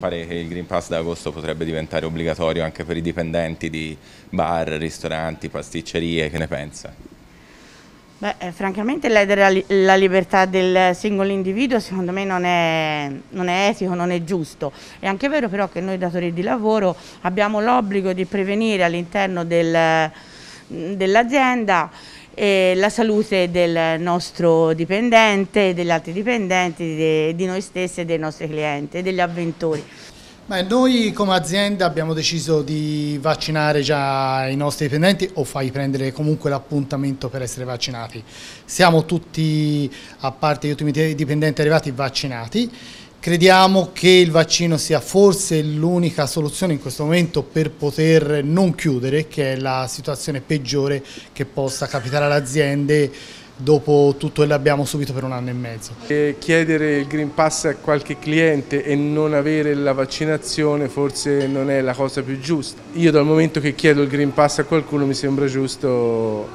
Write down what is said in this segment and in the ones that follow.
Pare che il Green Pass d'agosto potrebbe diventare obbligatorio anche per i dipendenti di bar, ristoranti, pasticcerie, che ne pensa? Beh, eh, francamente ledere la, libertà del singolo individuo secondo me non è, non è, etico, non è giusto. È anche vero però che noi datori di lavoro abbiamo l'obbligo di prevenire all'interno del, dell'azienda la salute del nostro dipendente, degli altri dipendenti, di, di noi stessi e dei nostri clienti, degli avventori. Beh, noi come azienda abbiamo deciso di vaccinare già i nostri dipendenti o fai prendere comunque l'appuntamento per essere vaccinati. Siamo tutti, a parte gli ultimi dipendenti arrivati, vaccinati Crediamo che il vaccino sia forse l'unica soluzione in questo momento per poter non chiudere, che è la situazione peggiore che possa capitare alle aziende dopo tutto quello che abbiamo subito per un anno e mezzo. chiedere il Green Pass a qualche cliente e non avere la vaccinazione forse non è la cosa più giusta. Io dal momento che chiedo il Green Pass a qualcuno mi sembra giusto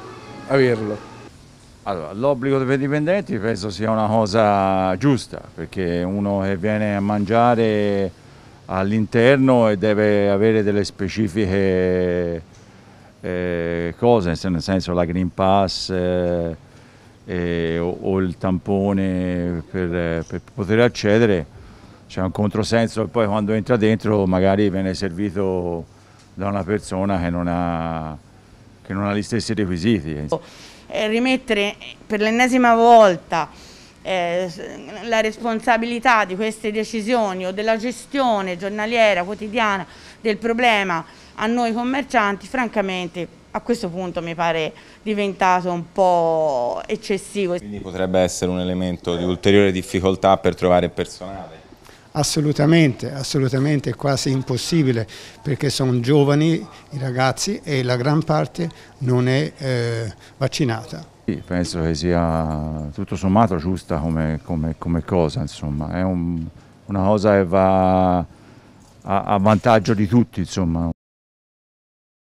averlo. Allora, l'obbligo per i dipendenti penso sia una cosa giusta, perché uno che viene a mangiare all'interno e deve avere delle specifiche eh, cose, nel senso la Green Pass eh, eh, o, o, il tampone per, per poter accedere, c'è un controsenso e poi quando entra dentro magari viene servito da una persona che non ha, che non ha gli stessi requisiti eh, rimettere per l'ennesima volta eh, la responsabilità di queste decisioni o della gestione giornaliera, quotidiana del problema a noi commercianti, francamente a questo punto mi pare diventato un po' eccessivo. Quindi potrebbe essere un elemento di ulteriore difficoltà per trovare personale? Assolutamente, assolutamente, quasi impossibile perché sono giovani i ragazzi e la gran parte non è eh, vaccinata. Penso che sia tutto sommato giusta come, come, come cosa, insomma. è un, una cosa che va a, a vantaggio di tutti. Insomma.